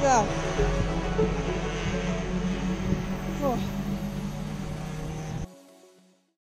Tchau.